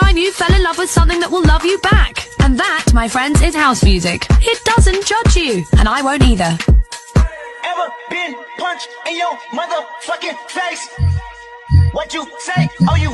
time you fell in love with something that will love you back. And that, my friends, is house music. It doesn't judge you, and I won't either. Ever been punched in your motherfucking face? What you say? Oh, you